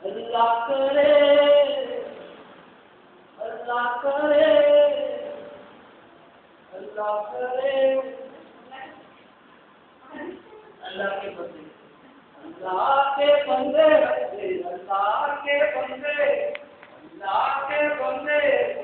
अल्लाह करे अल्लाह करे अल्लाह करे। अल्लाह के बंदे, अल्लाह के बंदे, अल्लाह के बंदे, अल्लाह के बंदे।